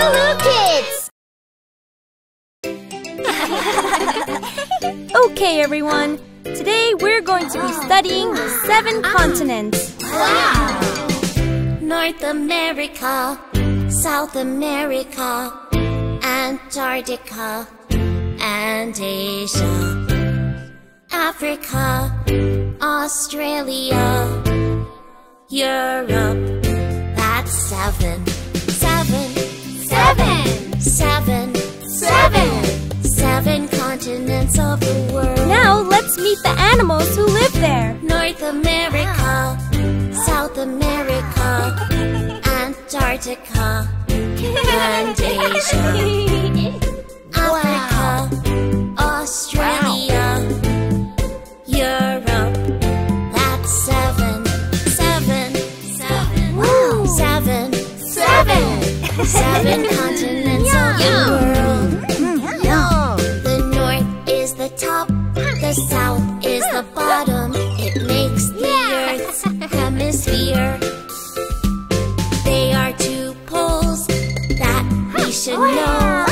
Kids! okay, everyone. Today we're going to be studying the seven ah. continents. Wow! North America, South America, Antarctica, and Asia. Africa, Australia, Europe. That's. Seven. Continents of the world. Now let's meet the animals who live there. North America, South America, Antarctica, and Asia. Africa, Australia, Europe. That's seven. Seven. Seven. Woo. Seven. Seven. Seven continents of the world. The south is the bottom. It makes the earth's hemisphere. They are two poles that we should know.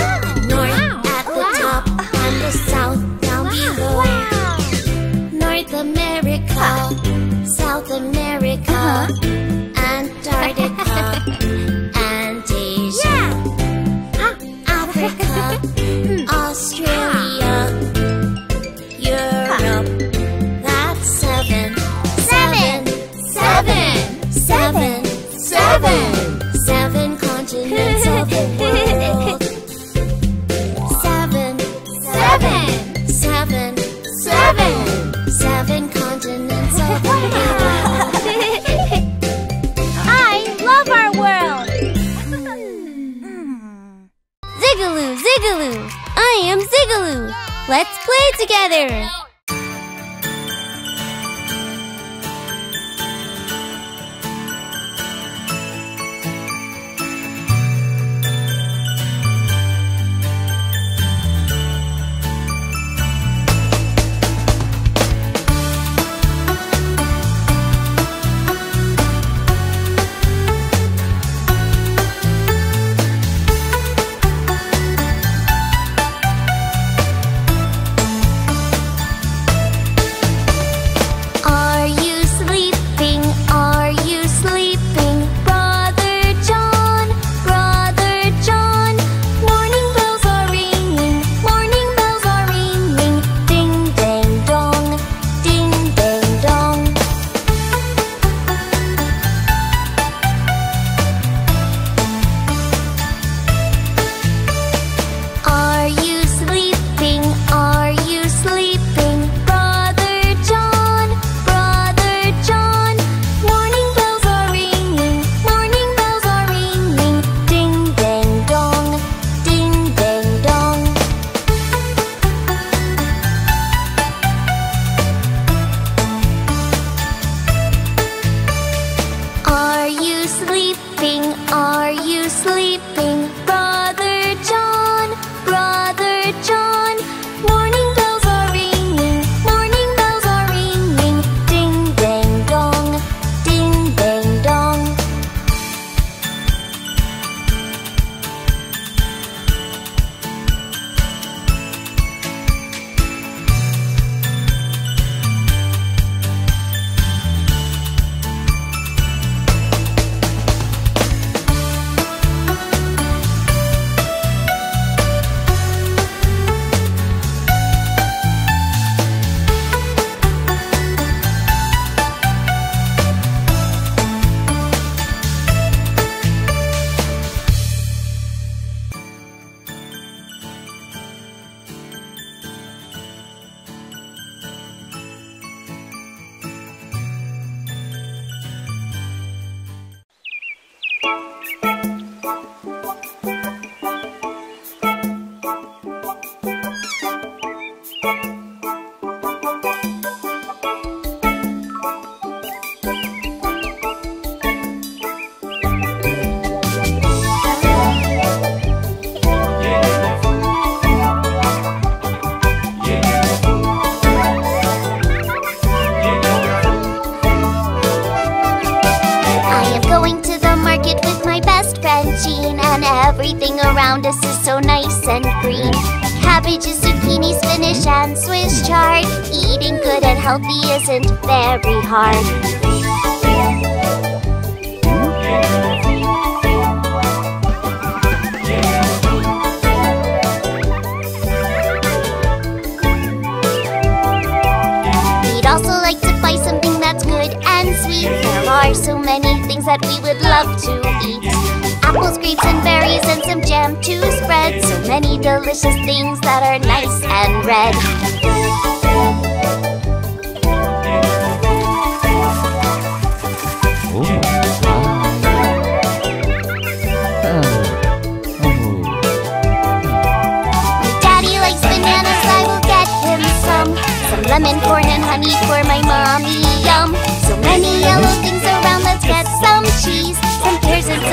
North at the top and the south down below. North America, South America, uh-huh. Zigaloo! I am Zigaloo! Let's play together!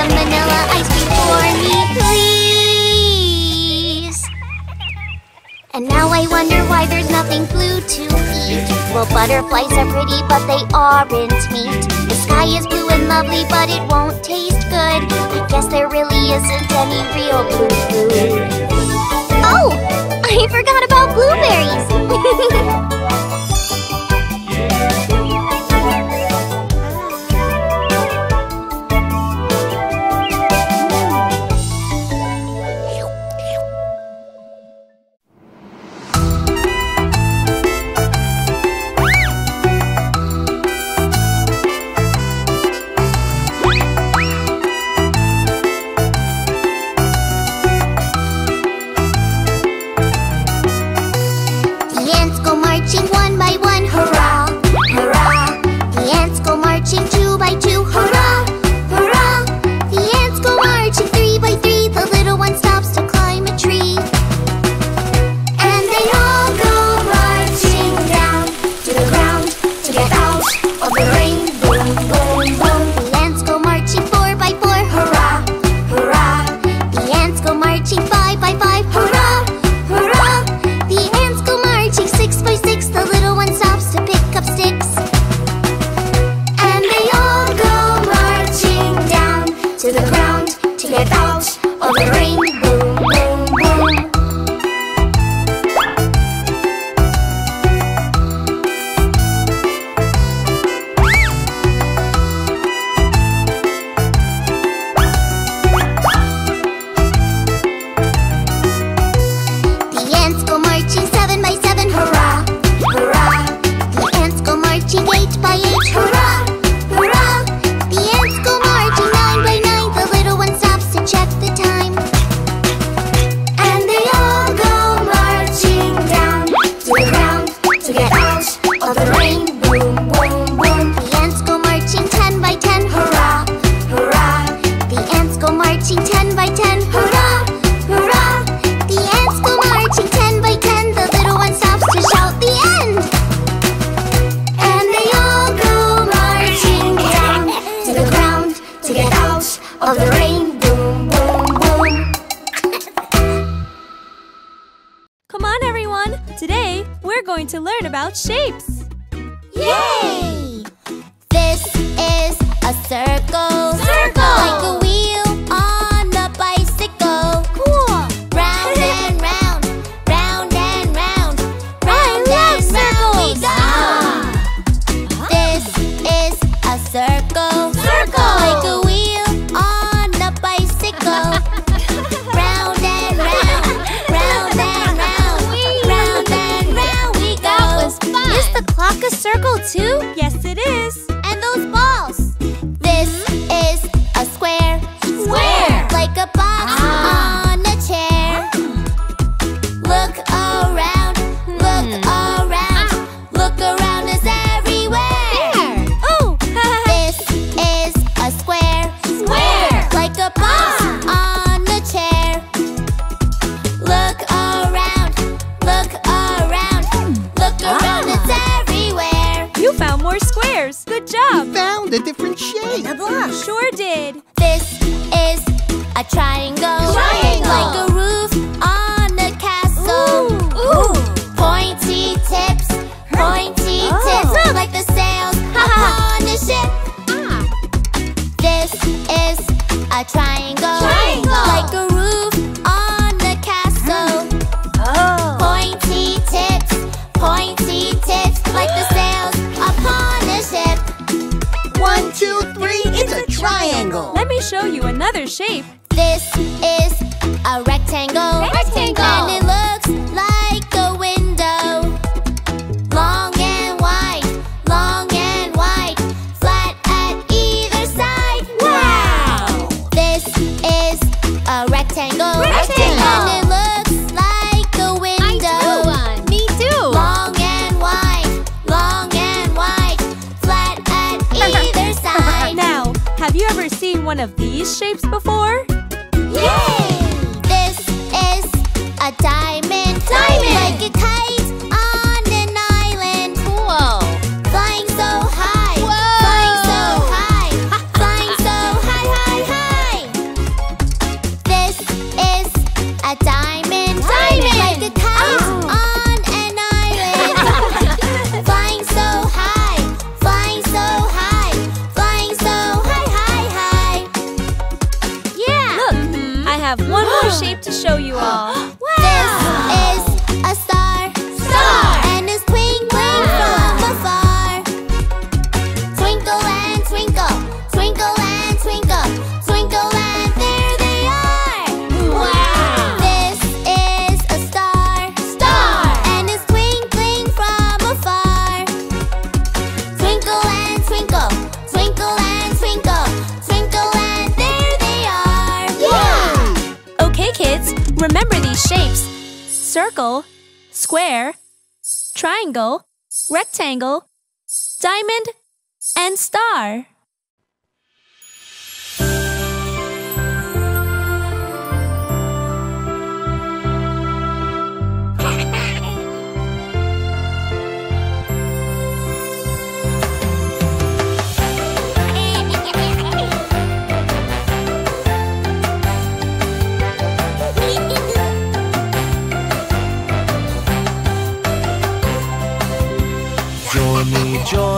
vanilla ice cream for me, please. And now I wonder why there's nothing blue to eat. Well, butterflies are pretty, but they aren't meat. The sky is blue and lovely, but it won't taste good. I guess there really isn't any real blue food. Oh, I forgot about blueberries. triangle, rectangle, diamond, and star.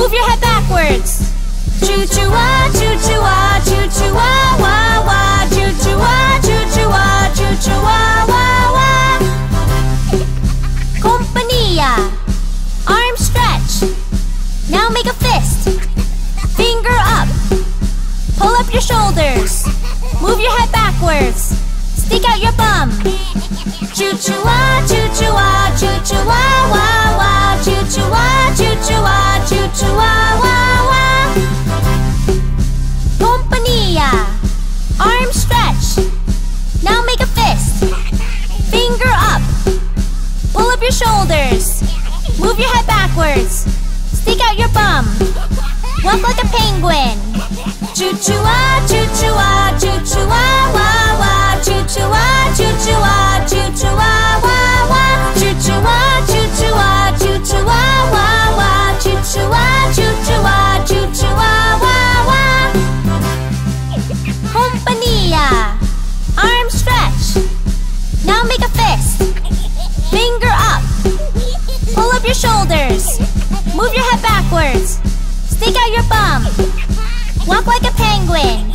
Move your head out your bum. Walk like a penguin. Choo choo ah, choo choo ah. like a penguin.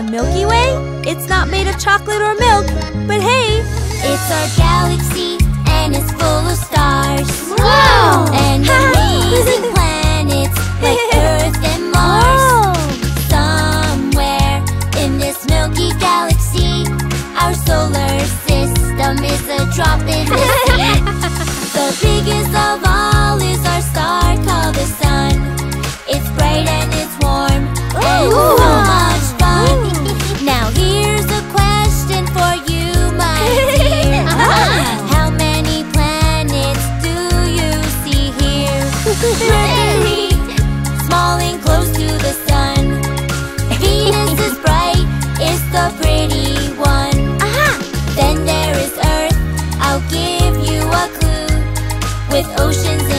The Milky Way? It's not made of chocolate or milk, but hey! It's our galaxy and it's full oceans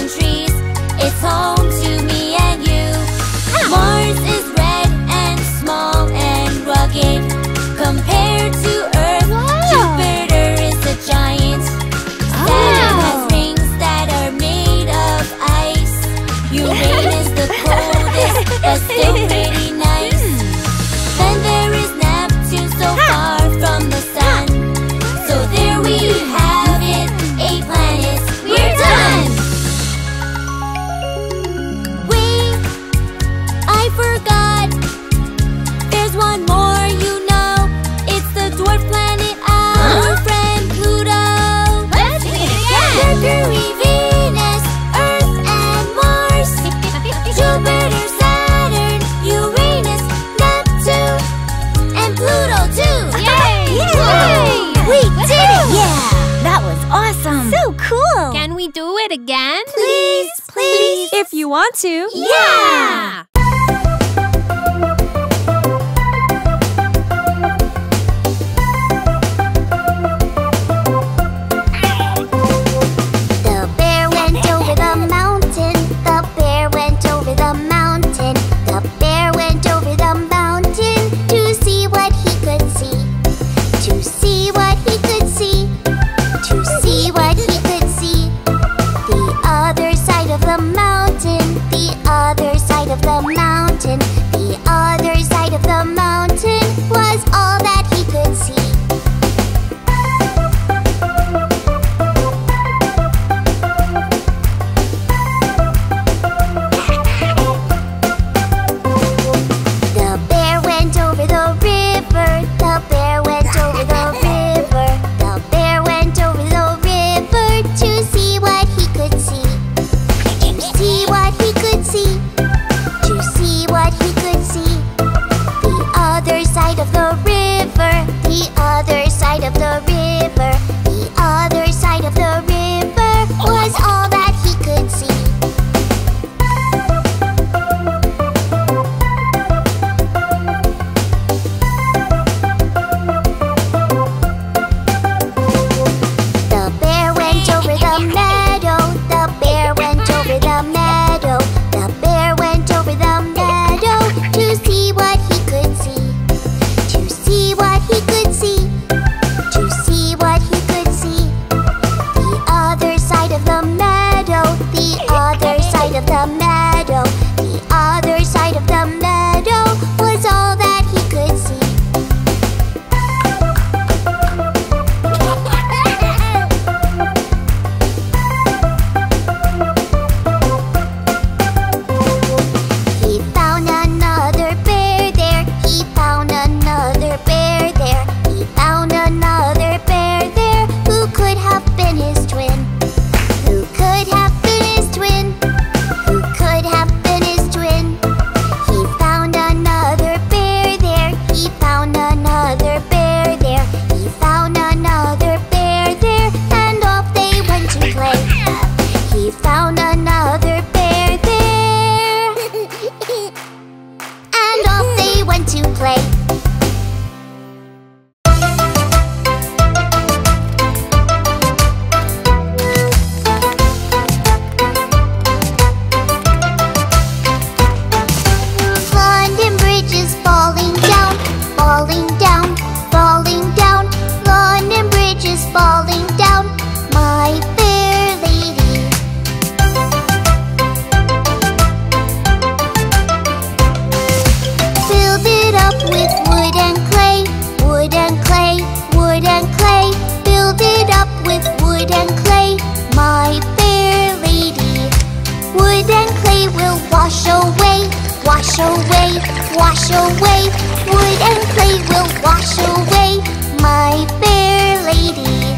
will wash away, wash away, wash away. Wood and clay will wash away, my fair lady.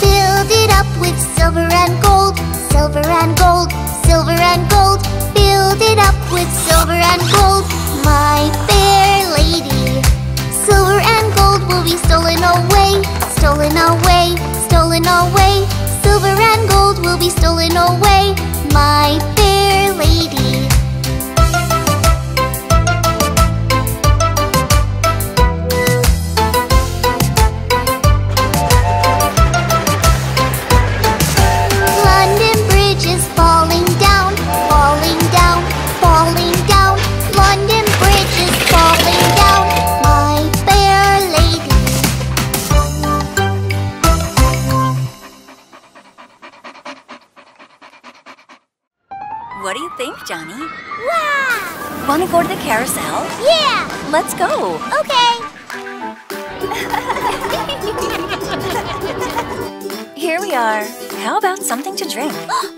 Build it up with silver and gold, silver and gold, silver and gold. Build it up with silver and gold, my fair lady. Silver and gold will be stolen away, stolen away stolen away. Silver and gold will be stolen away My fair lady. drink.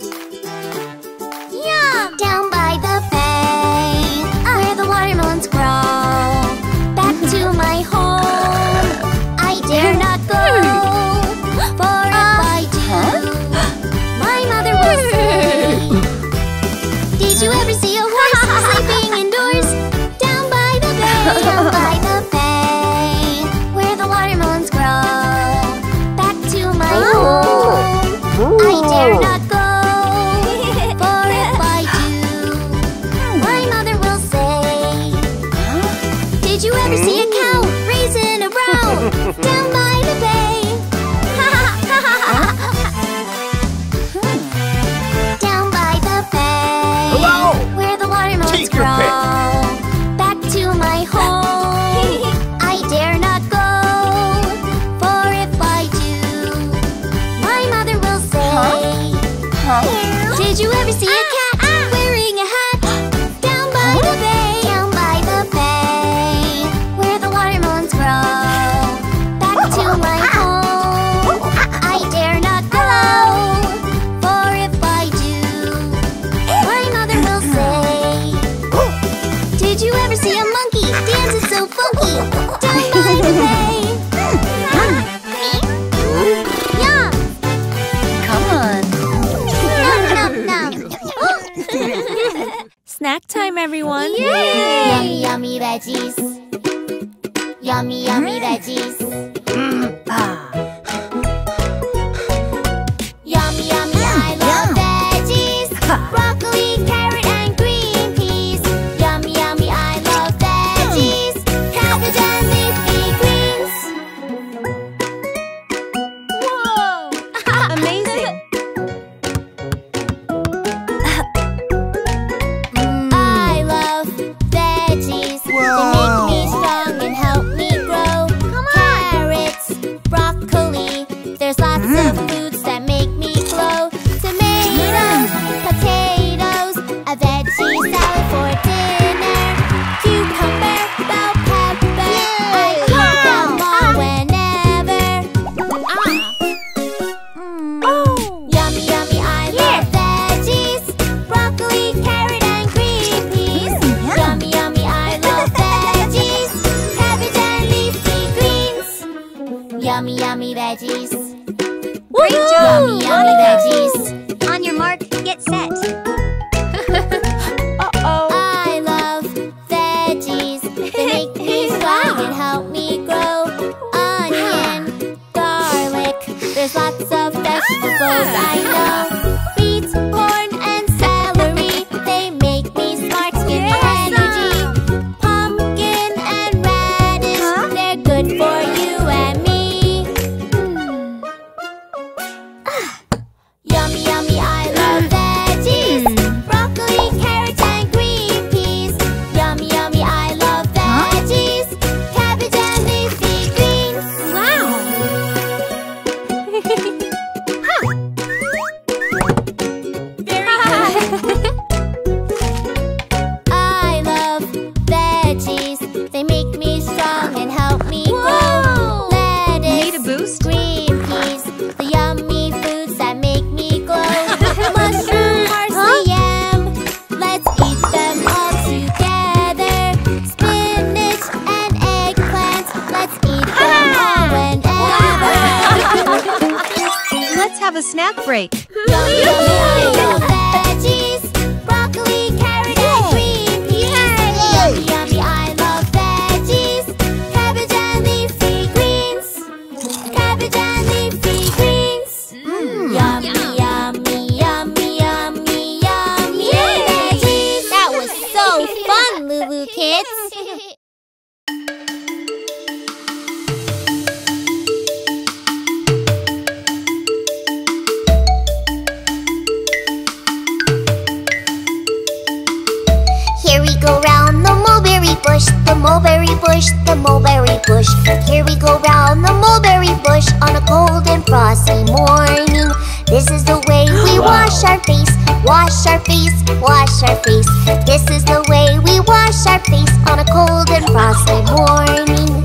bush. Here we go round the mulberry bush on a cold and frosty morning. This is the way we wash our face, wash our face, wash our face. This is the way we wash our face on a cold and frosty morning.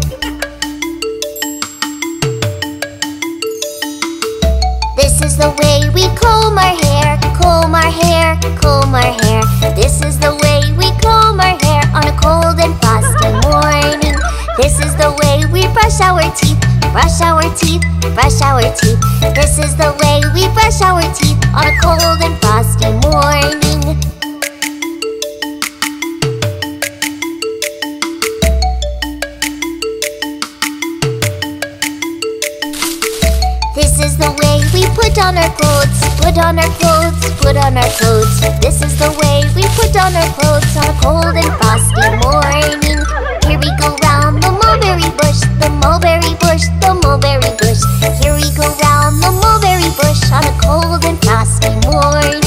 This is the way we comb our hair, comb our hair, comb our hair. This is the way we comb our hair on a cold and frosty morning. This is the way we brush our teeth, brush our teeth, brush our teeth. This is the way we brush our teeth on a cold and frosty morning. This is the way we put on our clothes, put on our clothes, put on our clothes. This is the way we put on our clothes on a cold and frosty morning. Here we go round mulberry bush, the mulberry bush, the mulberry bush. Here we go round the mulberry bush on a cold and frosty morning.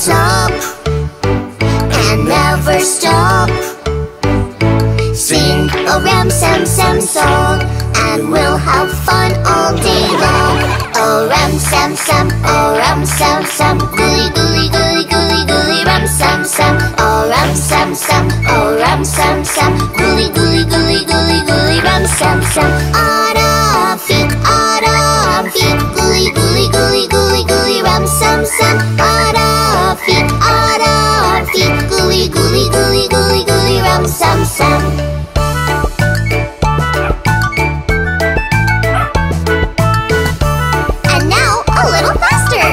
Hands up and never stop. Sing a rum sam sam song and we'll have fun all day long. Oh rum sam sam, oh rum sam sam, gooey gooey gooey gooey gooey rum sam sam. Oh rum sam sam, oh rum sam sam, gooey gooey gooey gooey gooey rum sam sam. Arafik, arafik, gooey gooey gooey gooey gooey sam. Gooey gooey gooey gooey gooey rum sam sam. And now a little faster.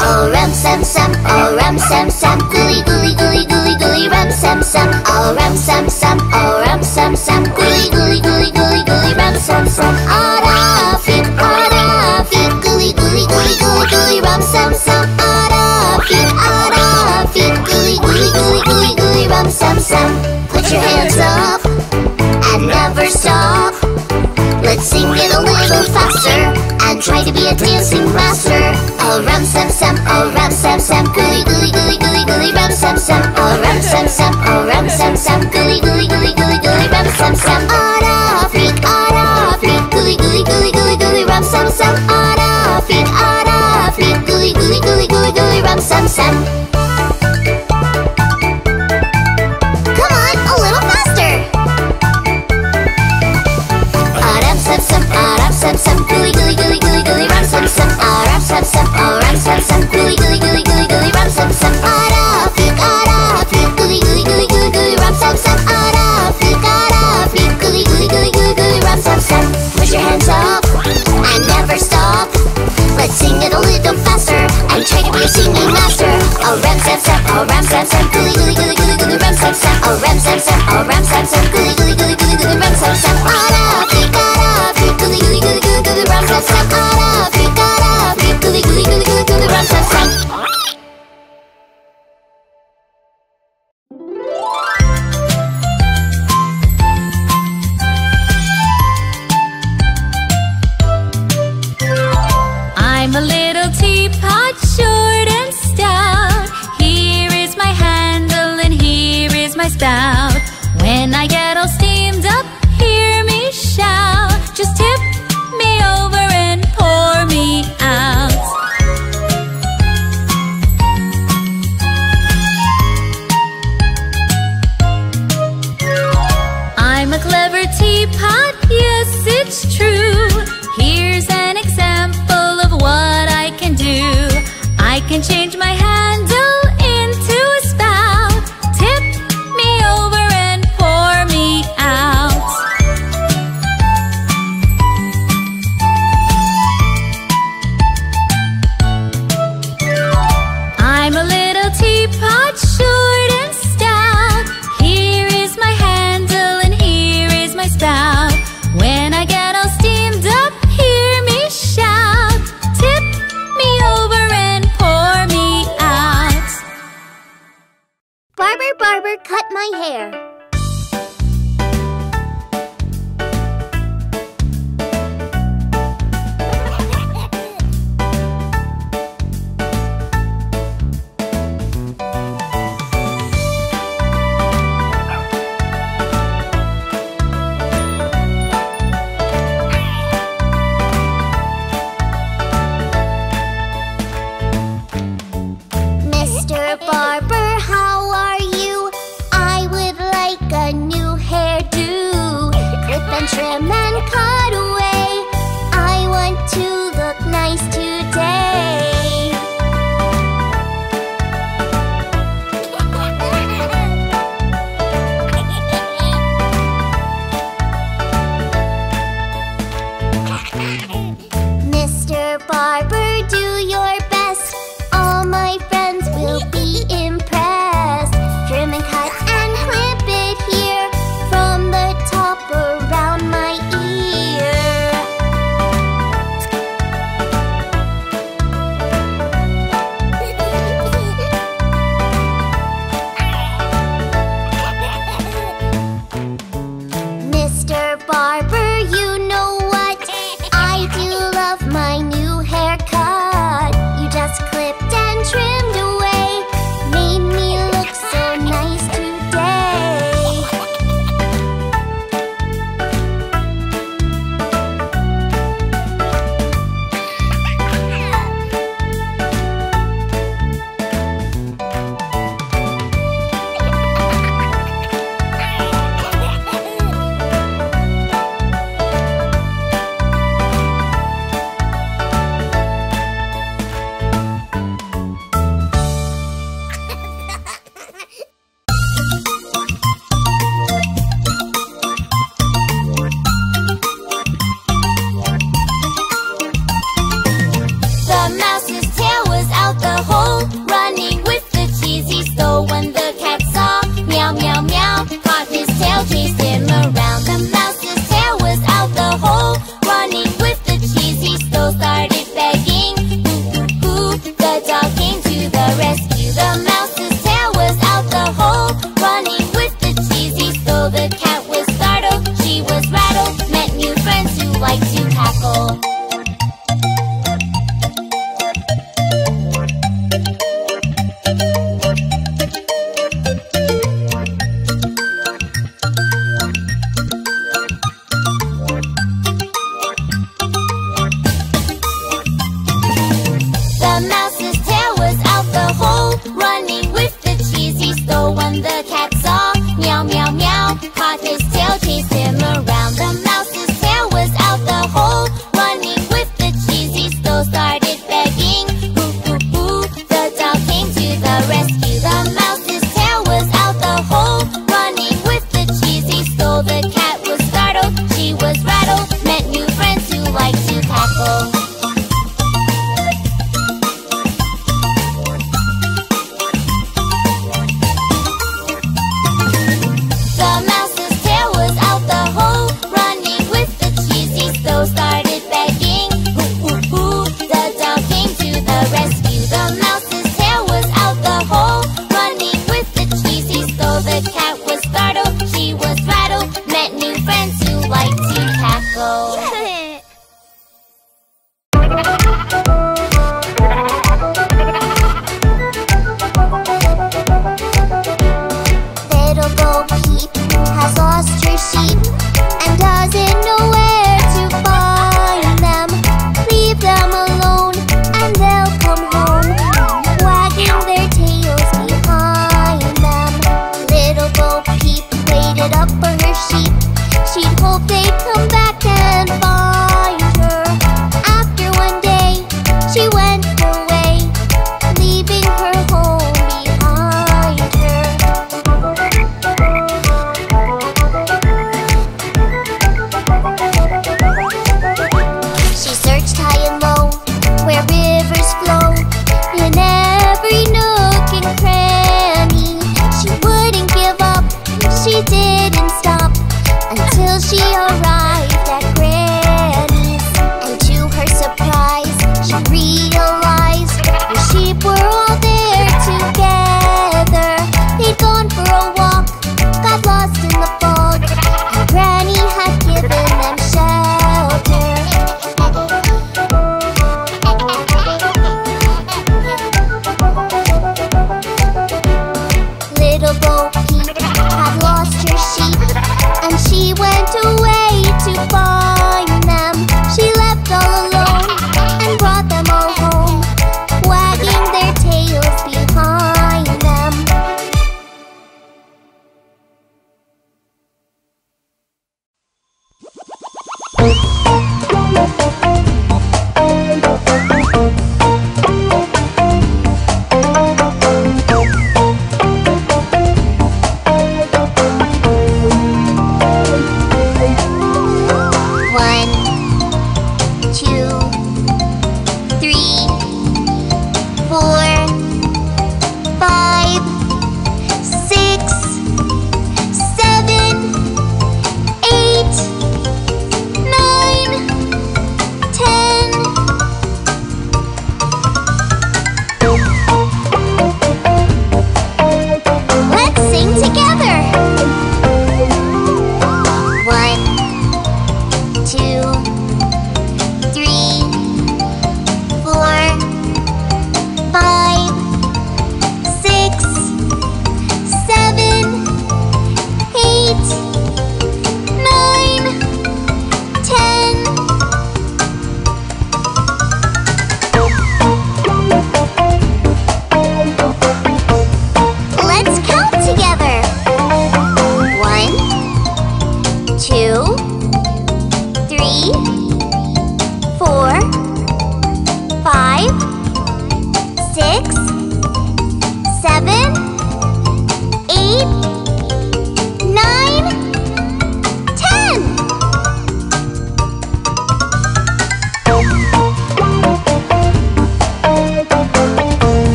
Oh rum sam sam, oh rum sam sam, gooey gooey gooey gooey gooey rum sam sam. Oh rum sam sam, oh rum sam sam, gooey gooey gooey gooey gooey rum sam sam. Arafik, sam. Put your hands up and never stop. Let's sing it a little faster and try to be a dancing master. Oh rum sam sam, oh rum sam sam, gooey gooey gooey gooey gooey rum sam sam. Oh rum sam sam, oh rum sam sam, gooey gooey gooey gooey gooey rum sam sam. Arafik, arafik, gooey gooey gooey gooey gooey rum sam sam. Arafik, arafik, gooey gooey gooey gooey gooey rum sam sam. Aram sam sam, gooey gooey gooey gooey gooey ram sam sam. Arafik, arafik, gooey gooey gooey gooey gooey ram sam sam. Arafik, arafik, gooey gooey gooey gooey gooey ram sam sam. Put your hands up and never stop. Let's sing it a little faster and try to be a singing master. Oh ram sam sam, oh ram sam sam, gooey gooey gooey gooey gooey ram sam sam. Oh ram sam sam, oh ram sam sam, gooey gooey gooey gooey gooey ram sam sam. Arafik, arafik, gooey gooey gooey gooey gooey ram sam sam. Arafik, arafik, gooey gooey gooey gooey gooey ram sam sam.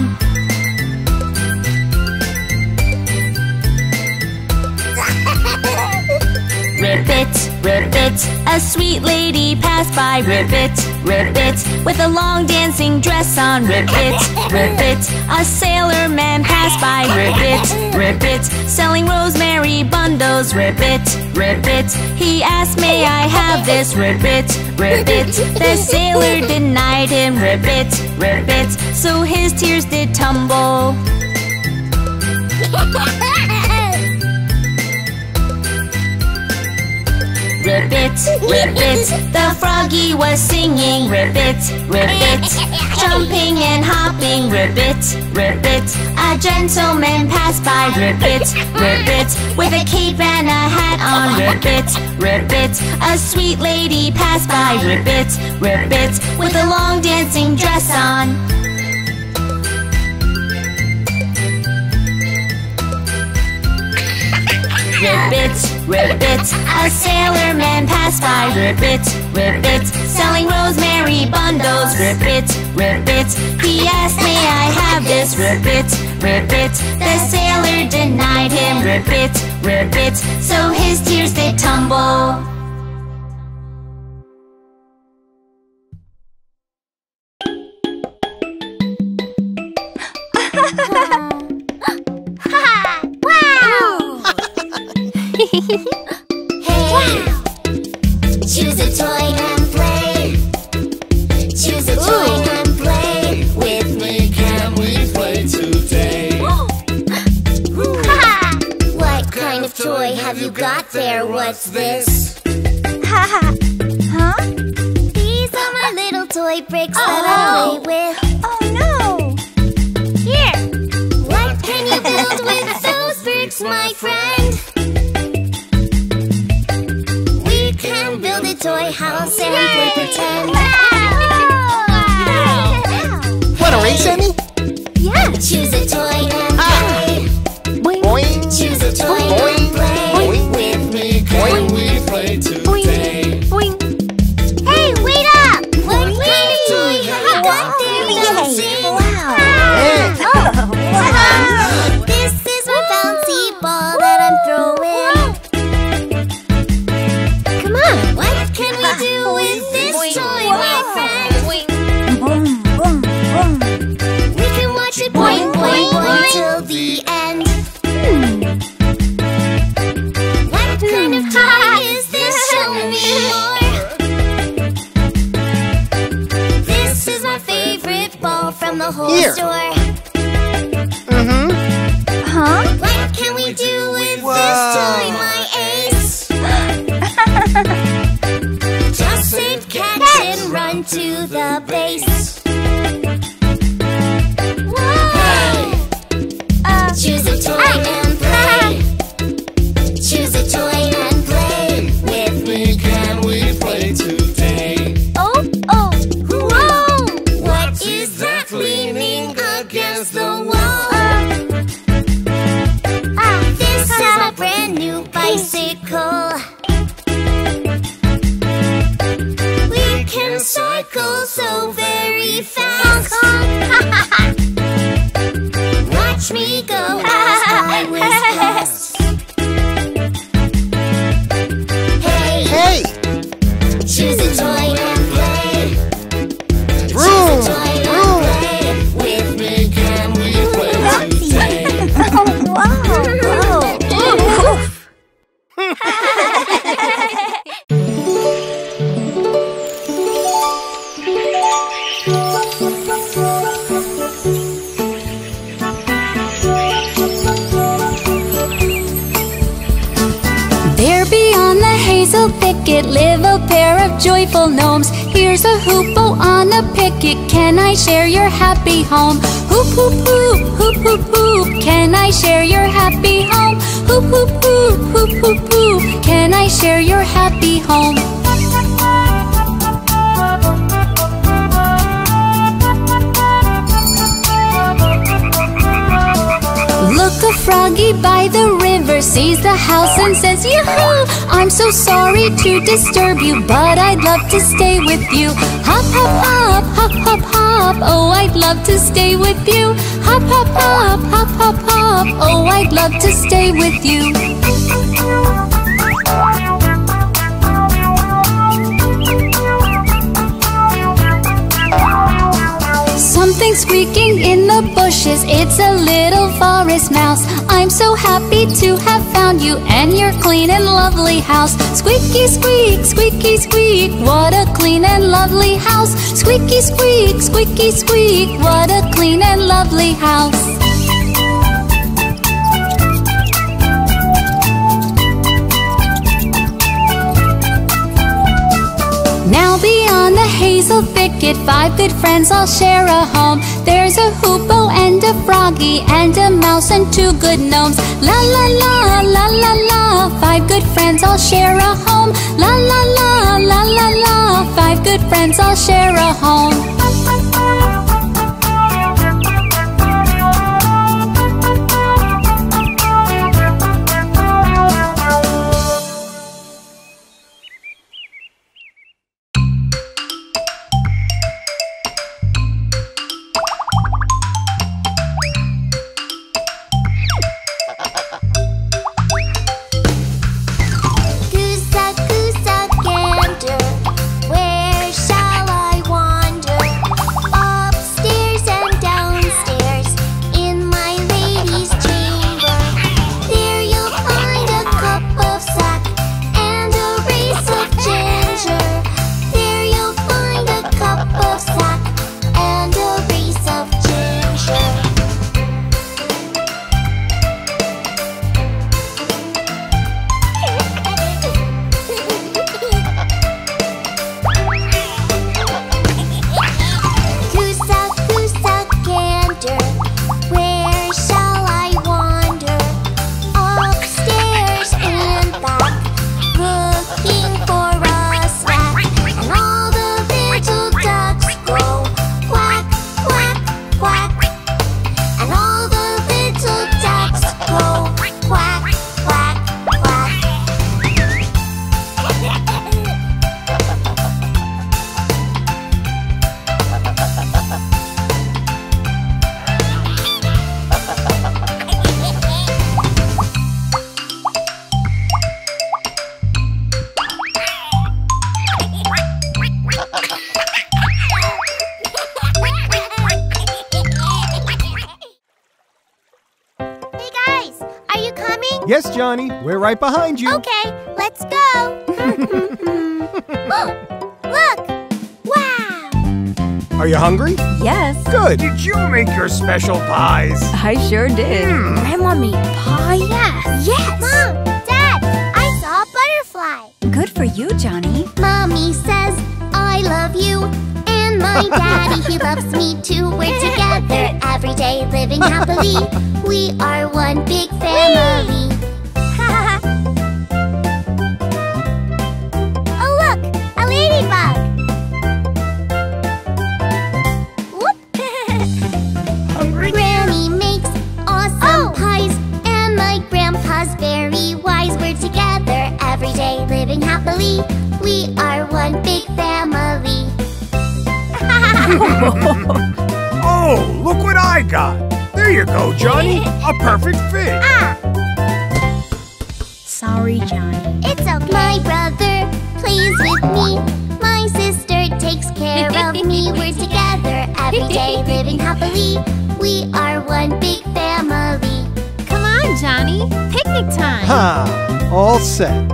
Hat Ribbit, ribbit, a sweet lady passed by. Ribbit, ribbit, with a long dancing dress on. Ribbit, ribbit, a sailor man passed by. Ribbit, ribbit, selling rosemary bundles. Ribbit, ribbit, he asked may I have this? Ribbit, ribbit, the sailor denied him. Ribbit, ribbit, so his tears did tumble. Ribbit, ribbit, the froggy was singing. Ribbit, ribbit, jumping and hopping. Ribbit, ribbit. A gentleman passed by. Ribbit, ribbit, with a cape and a hat on. Ribbit, ribbit. A sweet lady passed by. Ribbit, ribbit, with a long dancing dress on. Ribbit, ribbit, a sailor man passed by. Ribbit, ribbit, selling rosemary bundles. Ribbit, ribbit, he asked may I have this? Ribbit, ribbit, the sailor denied him. Ribbit, ribbit, so his tears did tumble hey! Choose a toy and play. Choose a toy and play with me. Can we play today? what kind of toy have you got there? What's this? huh? These are my little toy bricks that I oh. play with. Oh no! Here! What can you build with those bricks, my friend? Toy house and play pretend. Wanna race, Emmy? Yeah. Choose a toy sees the house and says, Yoo-hoo! I'm so sorry to disturb you, but I'd love to stay with you. Hop, hop, hop, hop, hop, hop. Oh, I'd love to stay with you. Hop, hop, hop, hop, hop, hop. Oh, I'd love to stay with you. Squeaking in the bushes, it's a little forest mouse. I'm so happy to have found you and your clean and lovely house. Squeaky squeak, squeaky squeak, what a clean and lovely house. Squeaky squeak, squeaky squeak, what a clean and lovely house. Hazel thicket, five good friends all share a home. There's a hoopoe and a froggy and a mouse and two good gnomes. La la la la la la, five good friends all share a home. La la la la la la, five good friends all share a home. you. Okay, let's go. oh, look! Wow! Are you hungry? Yes. Good. Did you make your special pies? I sure did. Mm. Grandma made pie? Yes. Yes. Mom, Dad, I saw a butterfly. Good for you, Johnny. Mommy says I love you and my daddy he loves me too. We're together every day living happily. We are one big family. Whee! set.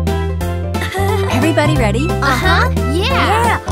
Everybody ready? Uh-huh. Yeah. yeah.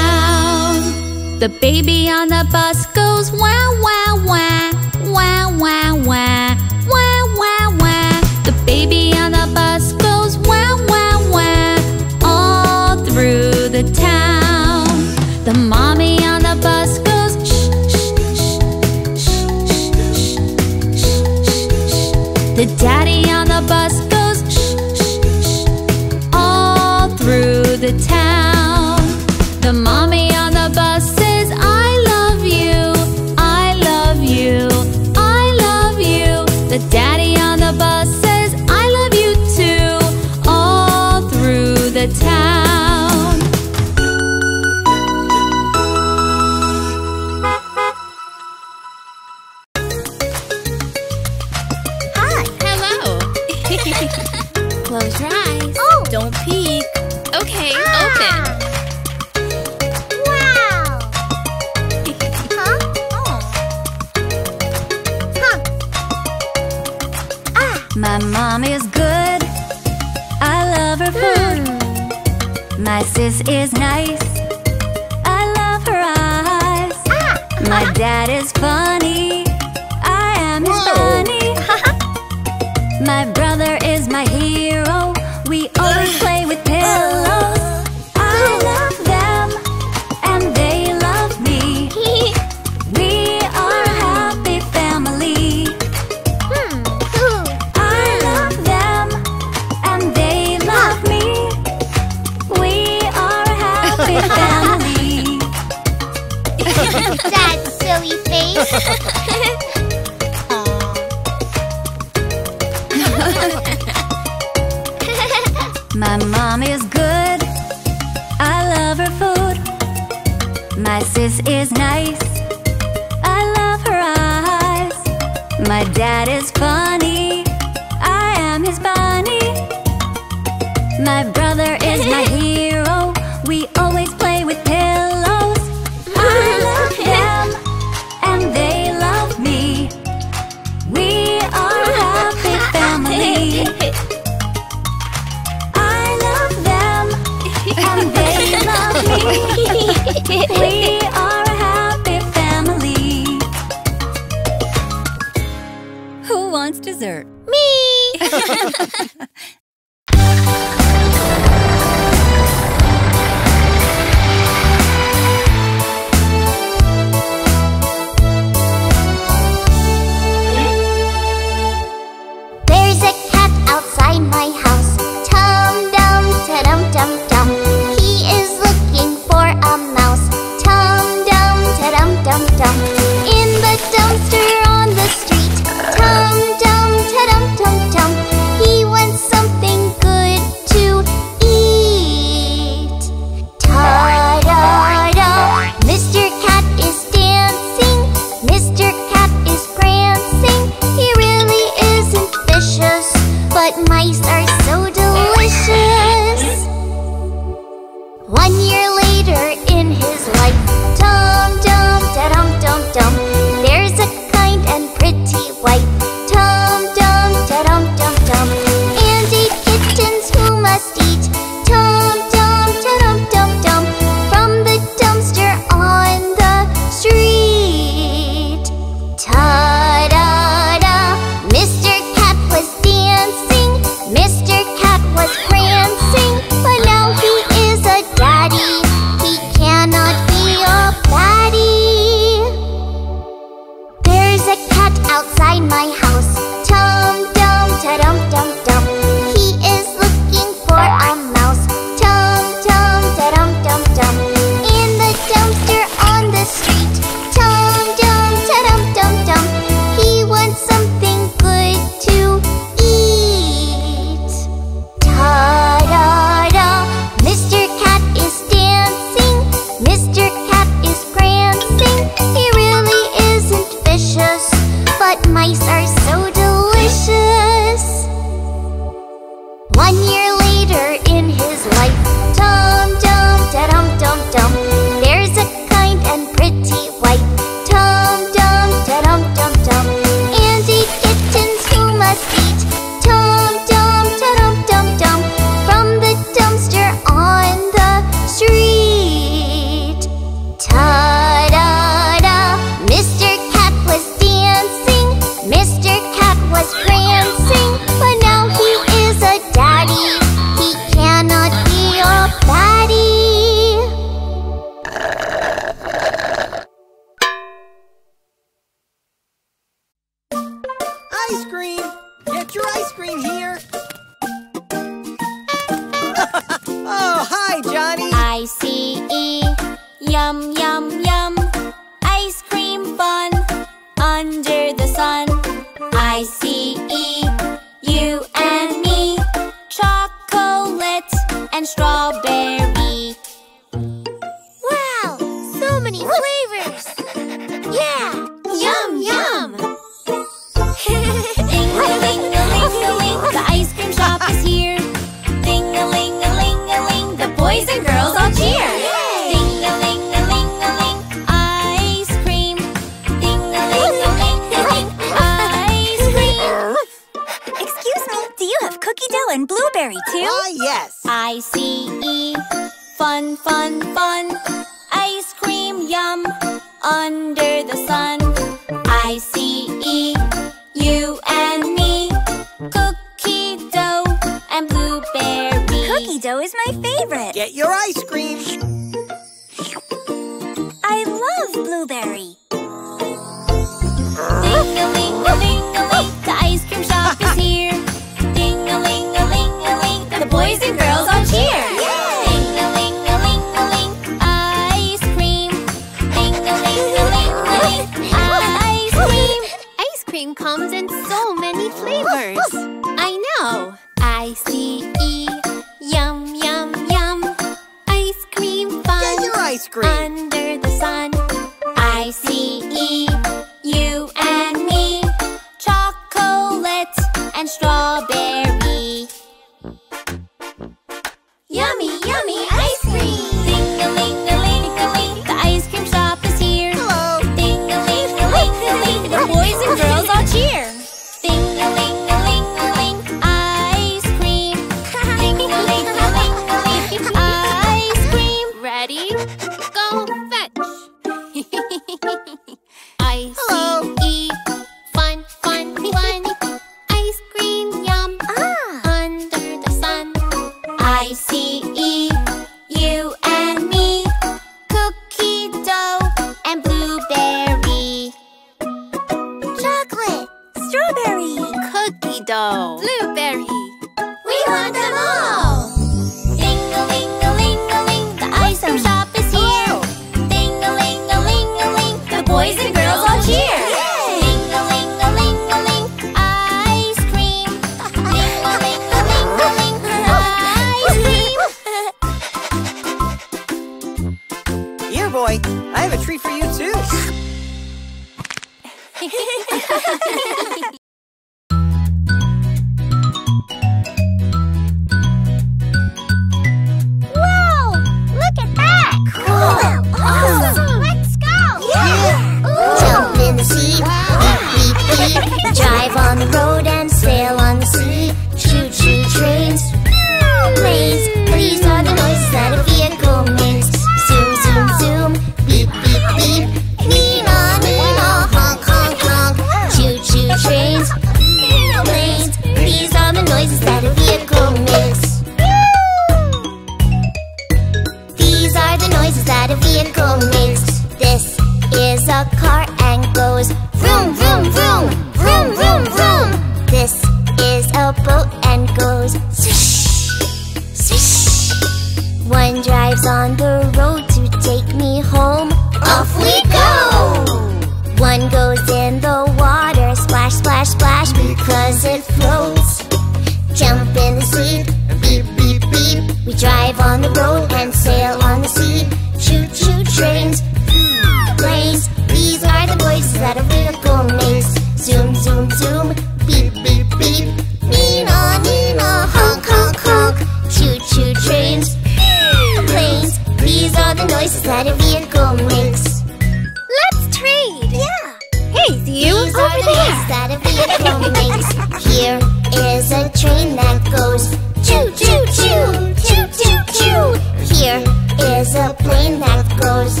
Here is a plane that goes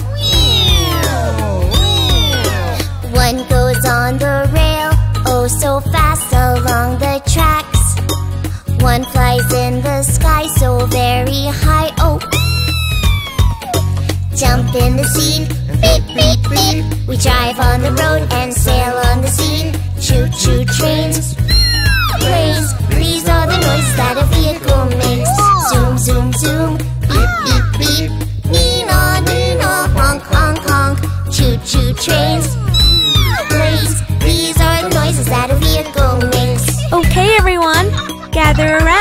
One goes on the rail Oh so fast along the tracks. One flies in the sky so very high Oh. Jump in the scene Beep beep beep. We drive on the road and sail on the scene. Choo choo trains. Planes These are the noises that a vehicle makes. They're around.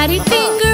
Daddy finger,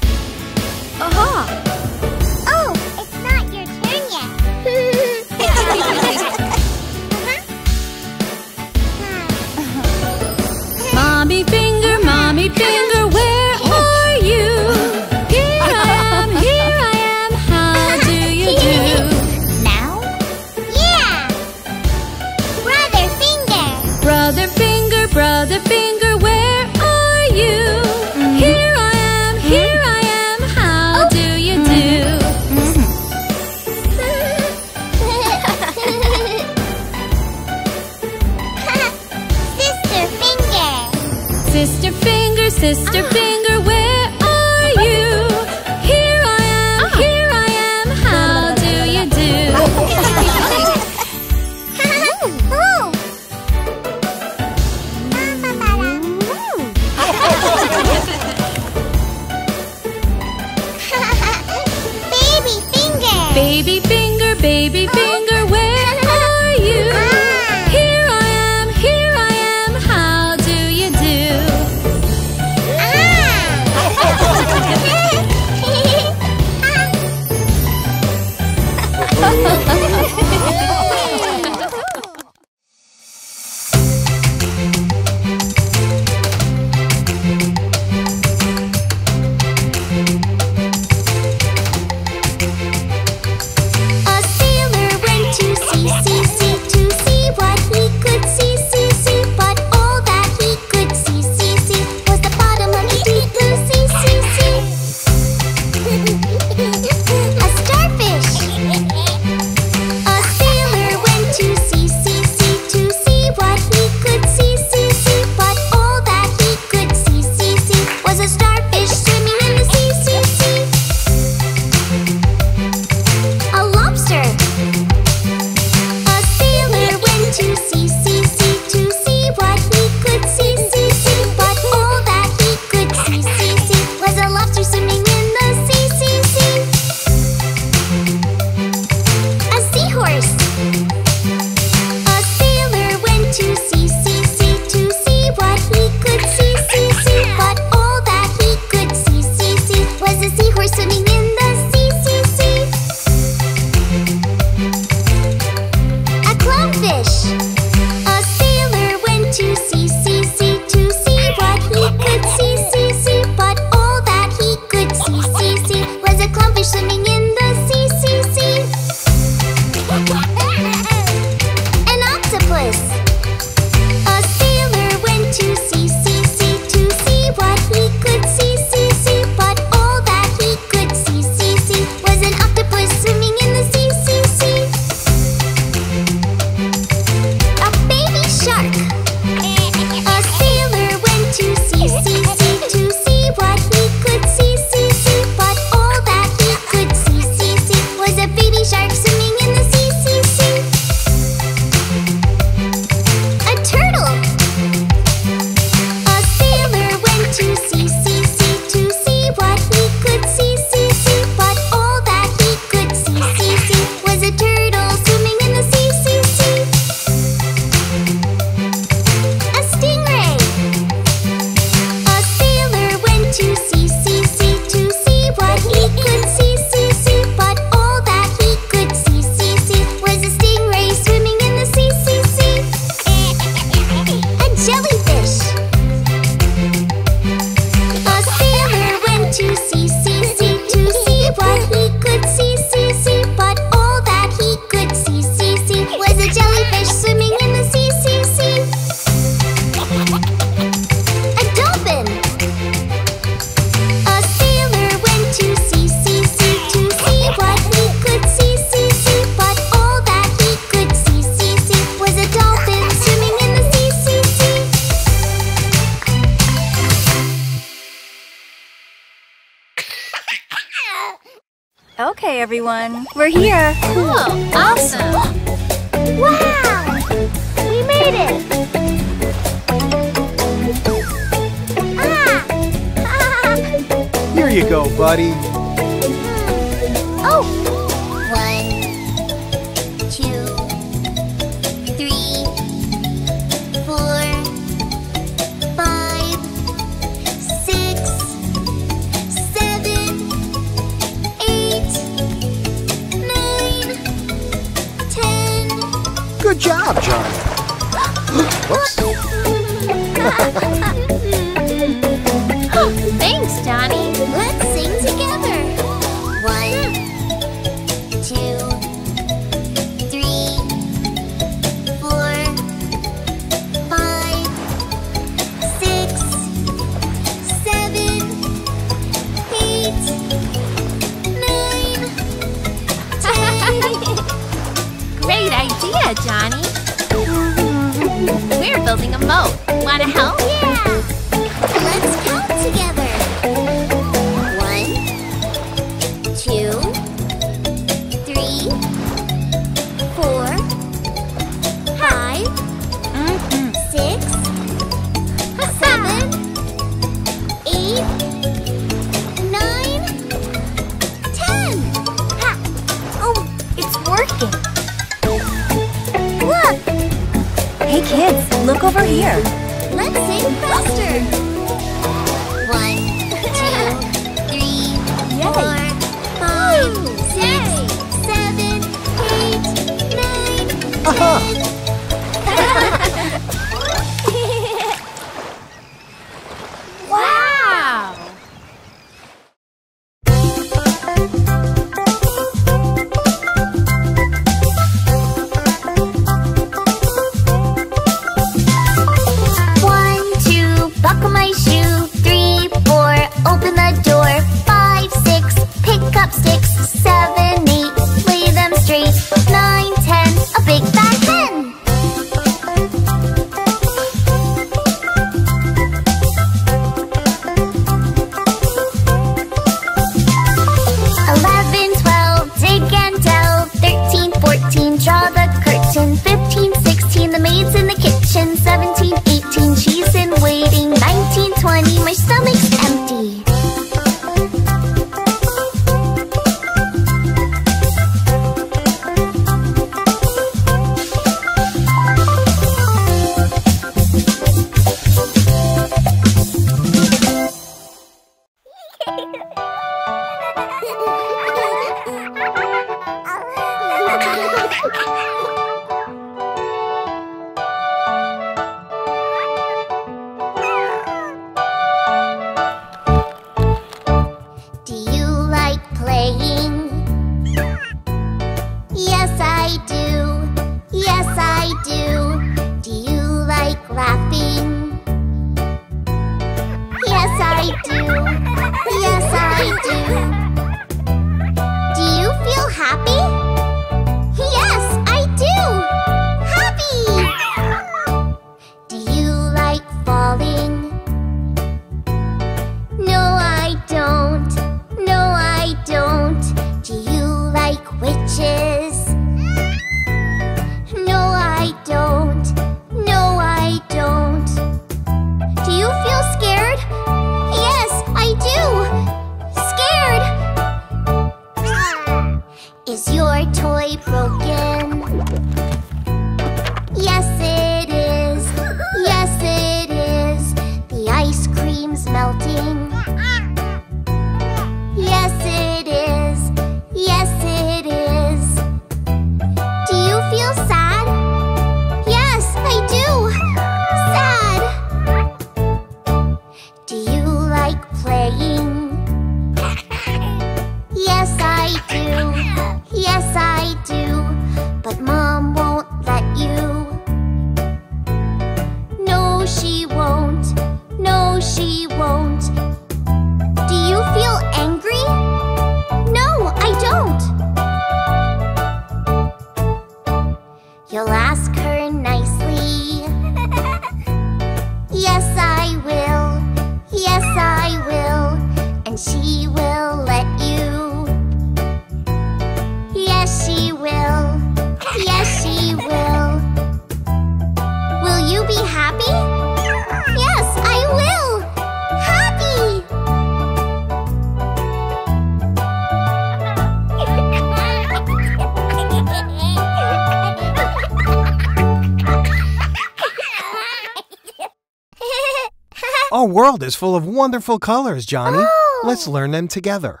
world is full of wonderful colors, Johnny. Oh. Let's learn them together.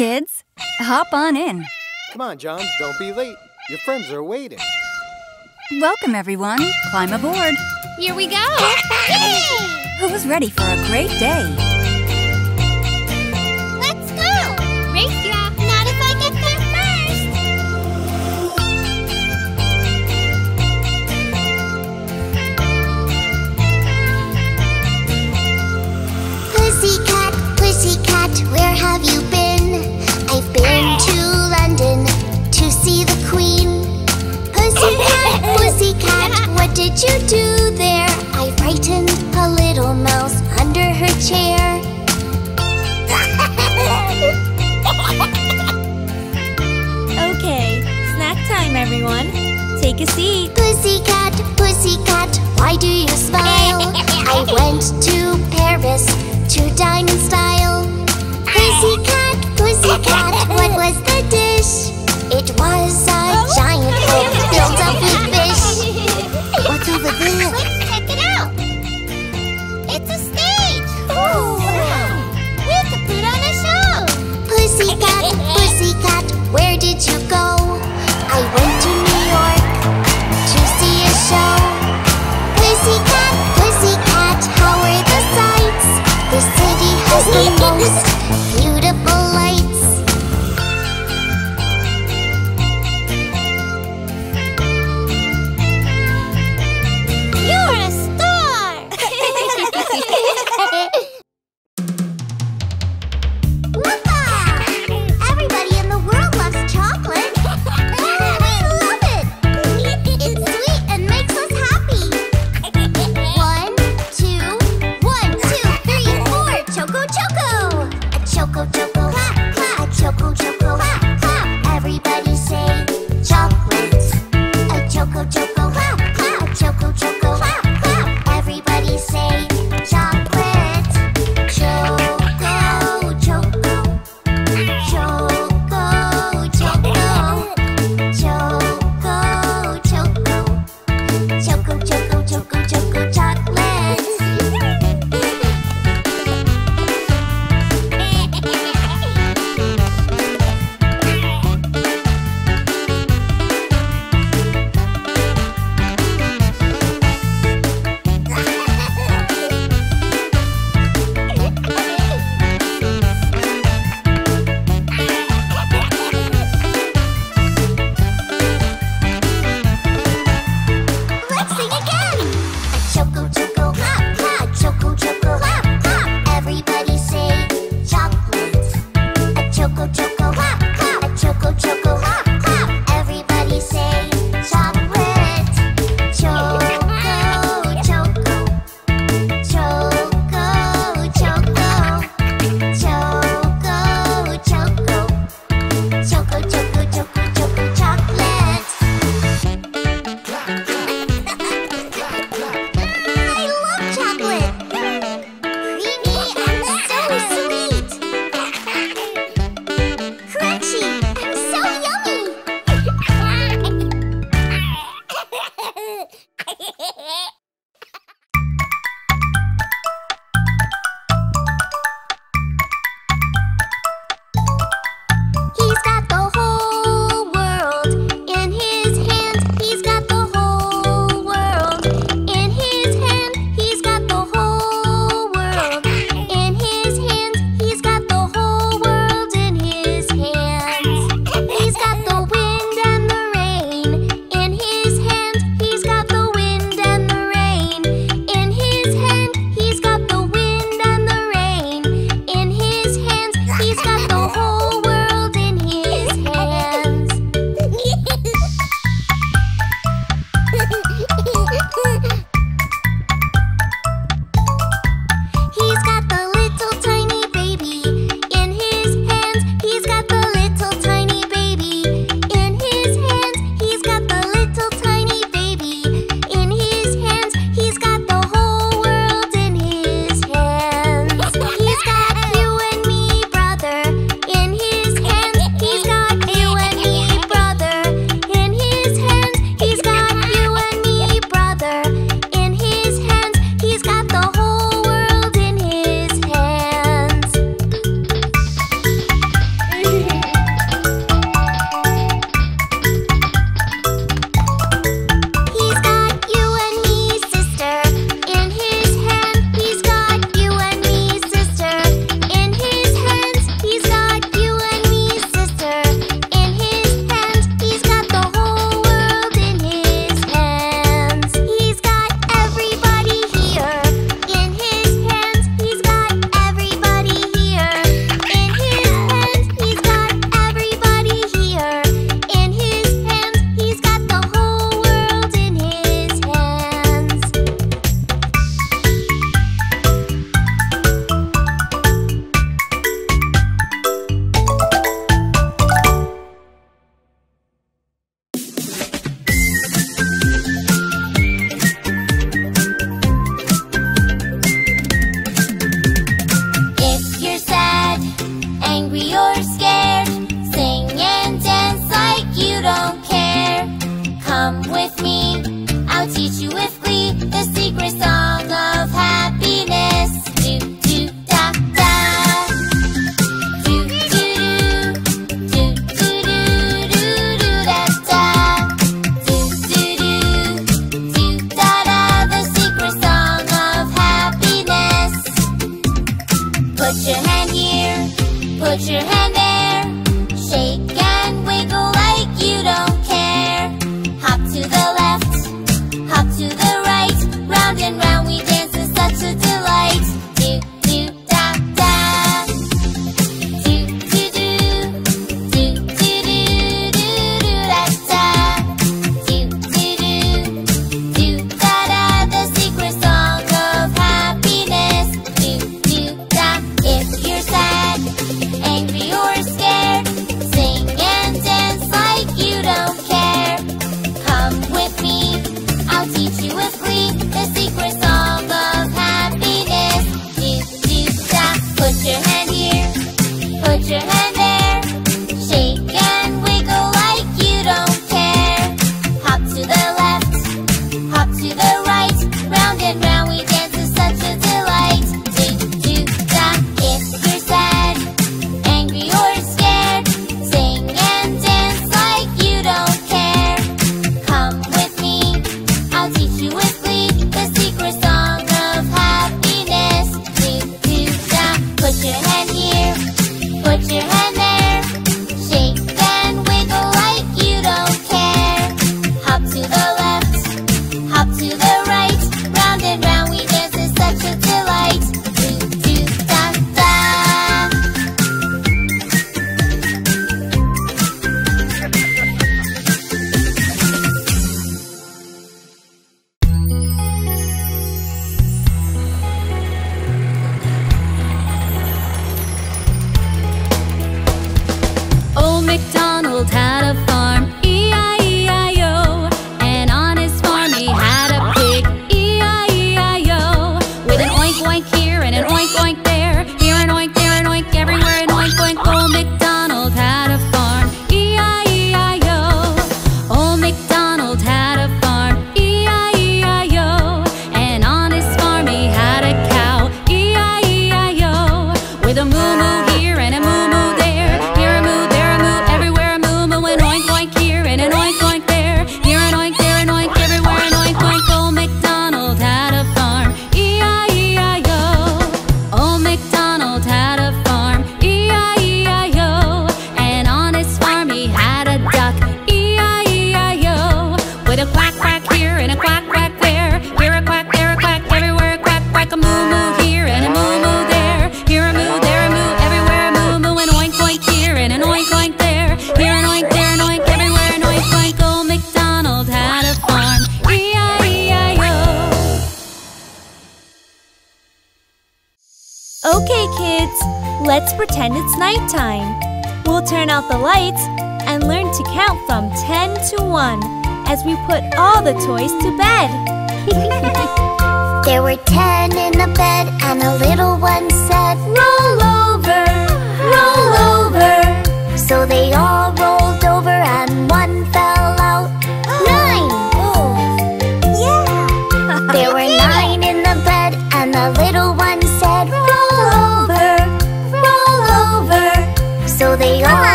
Kids. Hop on in. Come on, John, don't be late. Your friends are waiting. Welcome, everyone. Climb aboard. Here we go! Yay! Who's ready for a great day? Let's go. Race ya! Not if I get there first. Pussycat, pussycat, where have you been? I've been to London to see the Queen. Pussycat, pussycat, what did you do there? I frightened a little mouse under her chair. Okay, snack time, everyone. Take a seat. Pussycat, pussycat, why do you smile? I went to Paris to dine in style. Pussycat, pussycat, what was the dish? It was a giant bowl filled up with fish. What's over there? Let's check it out. It's a stage. We have to put on a show. Pussycat, pussycat, where did you go? I went to New York to see a show. Pussycat, pussycat, how are the sights? The city has the most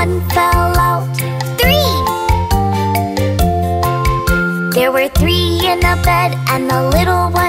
one fell out. Three! There were three in the bed and the little one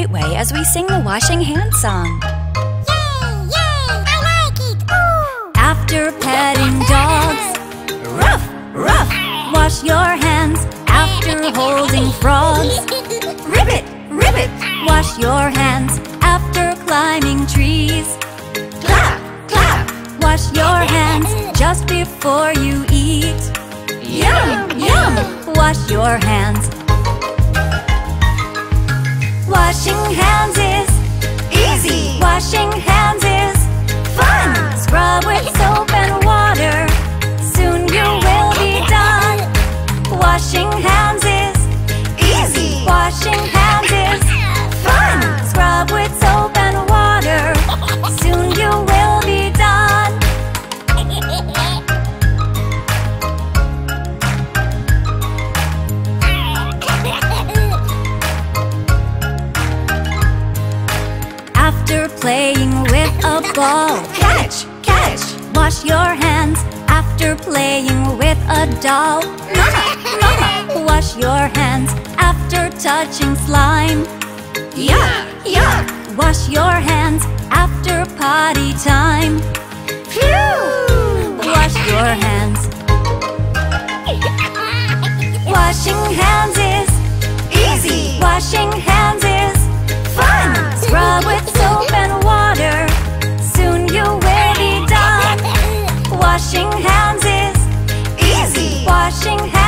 right way as we sing the washing hands song. Yay, yay, I like it, ooh! After petting dogs, rough, rough, wash your hands. After holding frogs, ribbit, ribbit, wash your hands. After climbing trees, clap, clap, wash your hands just before you eat. Yum, yum, wash your hands Washing hands is easy. Washing hands is fun. Scrub with soap and water. Soon you will be done. Washing hands is easy. Washing hands ball. Catch! Catch! Wash your hands after playing with a doll. Mama! Mama! Wash your hands after touching slime. Yuck! Yuck! Wash your hands after potty time. Phew! Wash your hands. Washing hands is easy. Washing hands is fun. Scrub with soap and water. Washing hands is easy. Washing hands.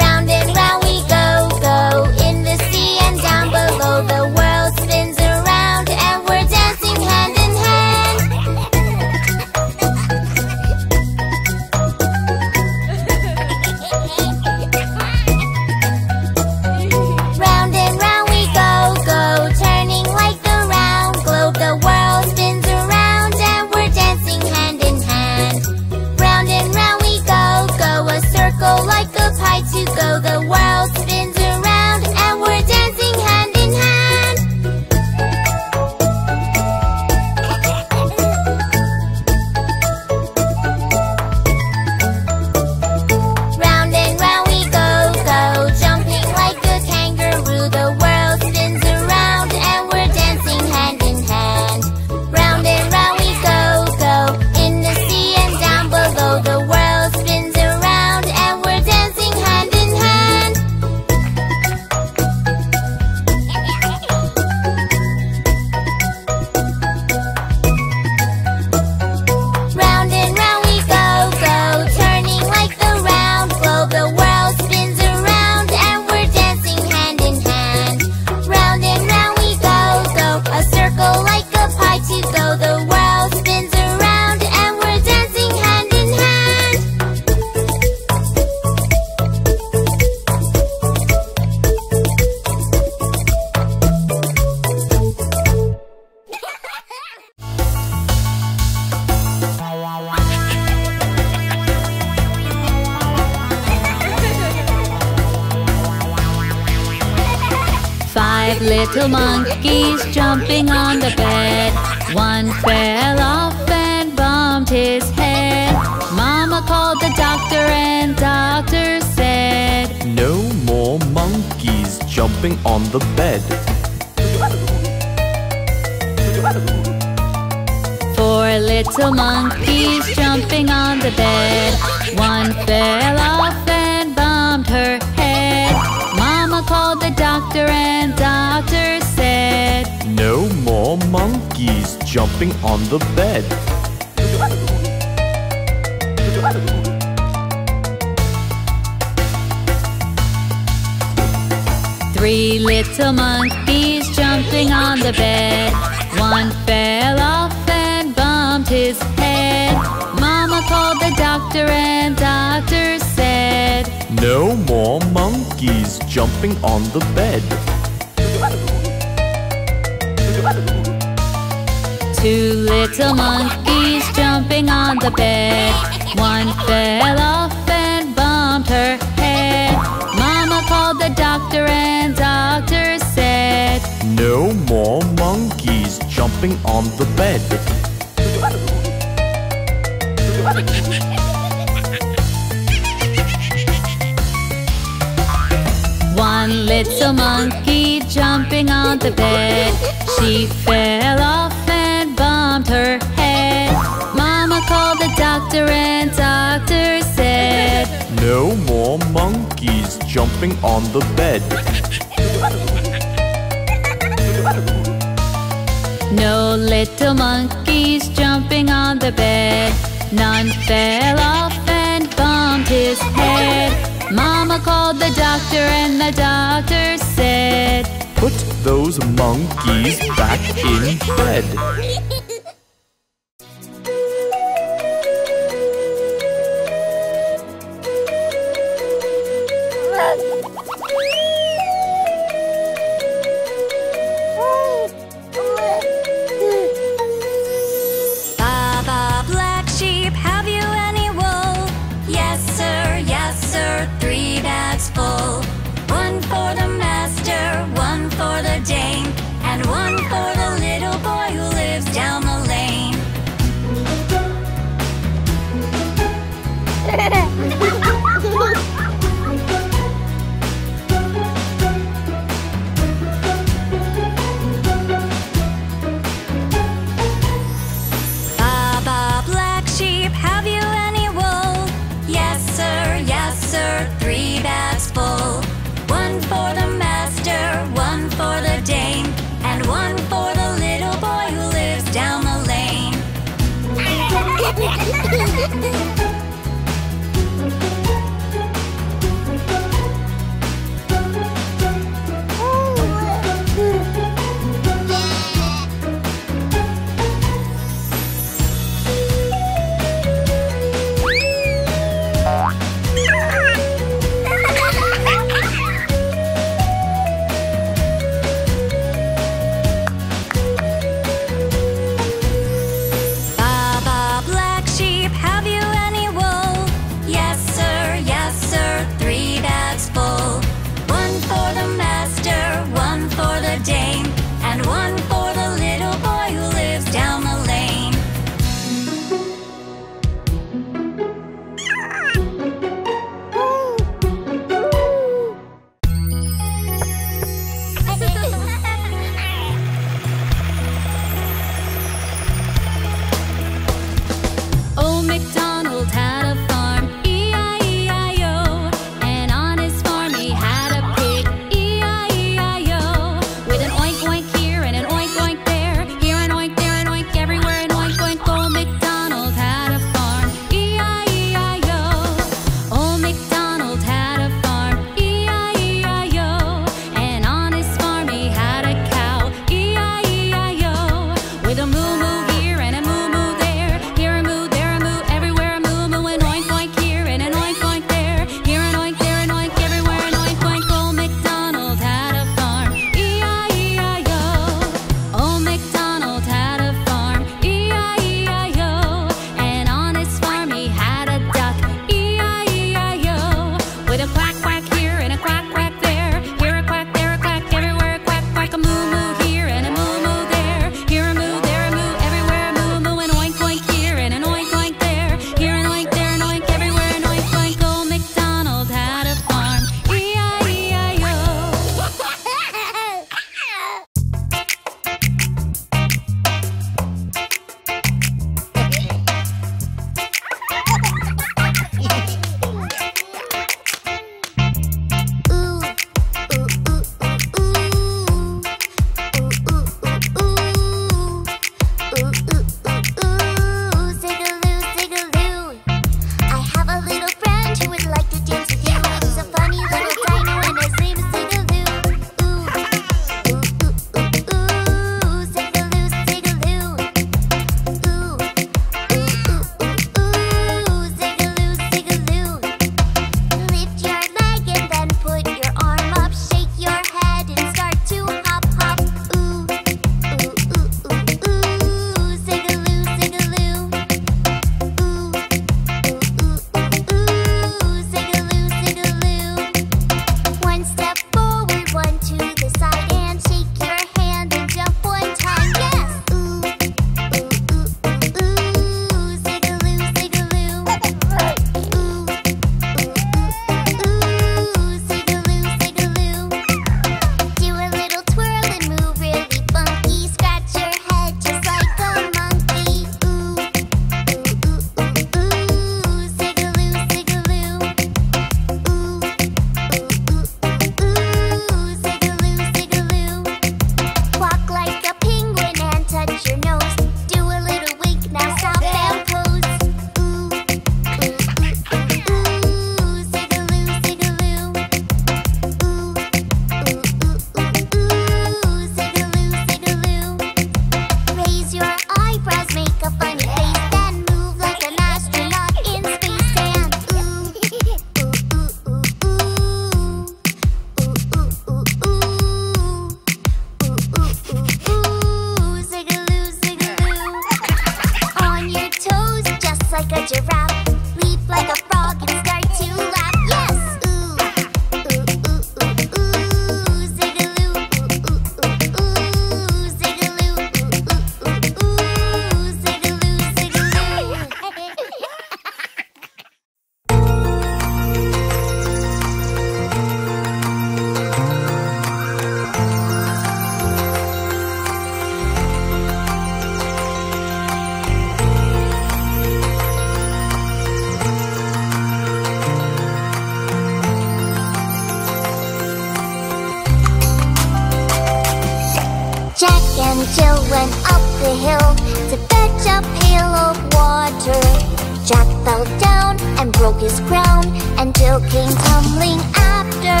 Jill came tumbling after,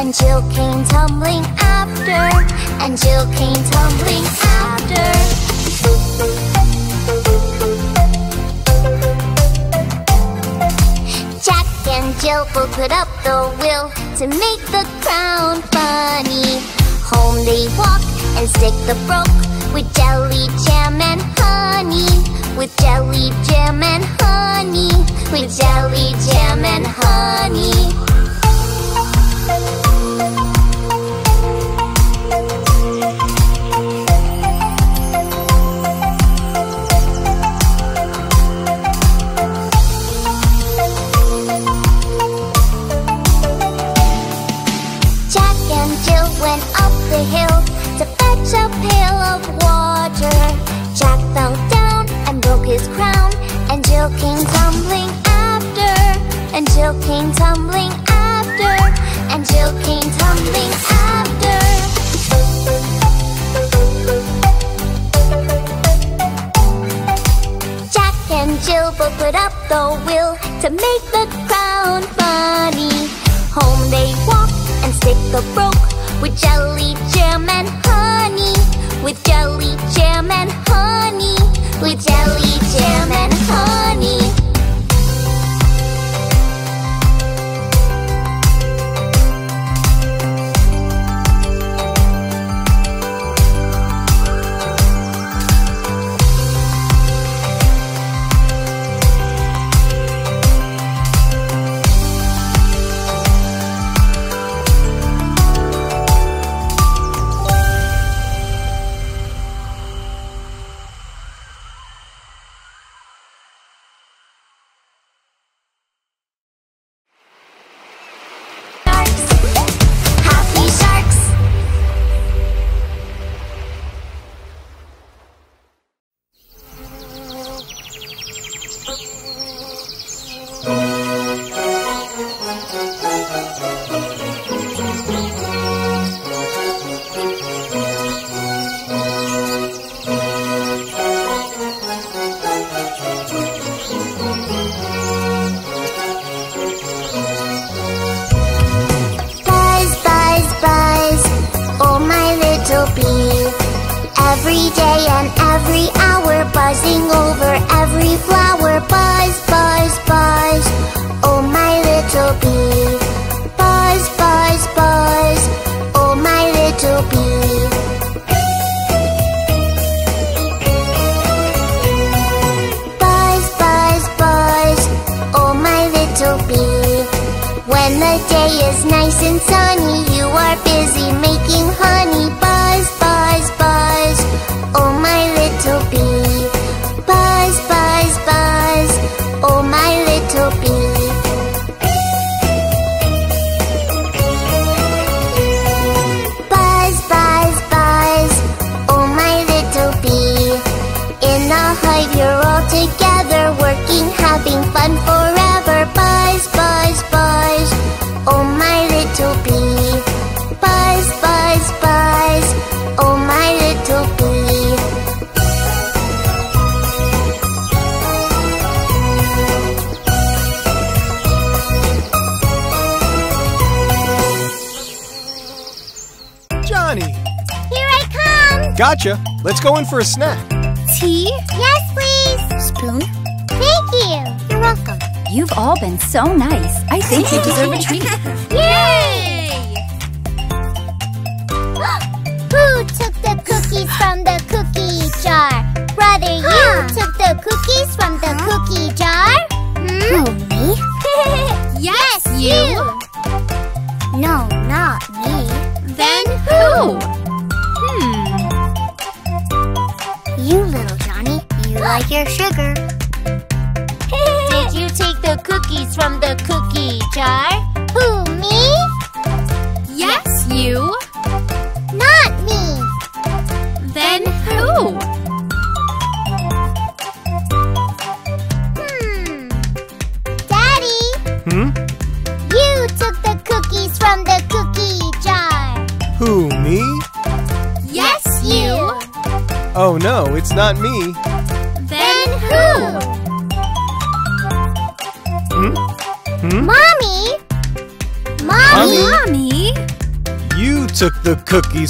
and Jill came tumbling after, and Jill came tumbling after. Jack and Jill both put up the will to make the crown funny. Home they walk and stick the broke with jelly. put up the will to make the crown funny. Home they walk and stick a broke with jelly jam and honey. With jelly jam and honey. With jelly jam and honey. a snack.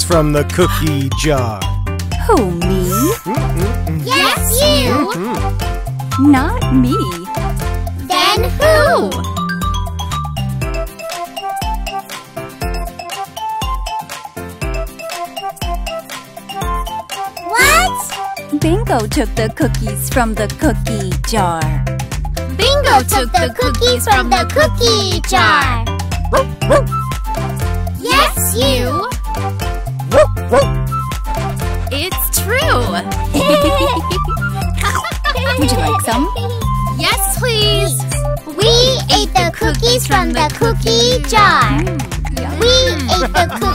from the cookie jar? Who, me? Yes, you! Not me. Then who? What? Bingo took the cookies from the cookie jar. Bingo took the cookies from the cookie jar. Yes, you! from the cookie jar. Mm. We ate the cookie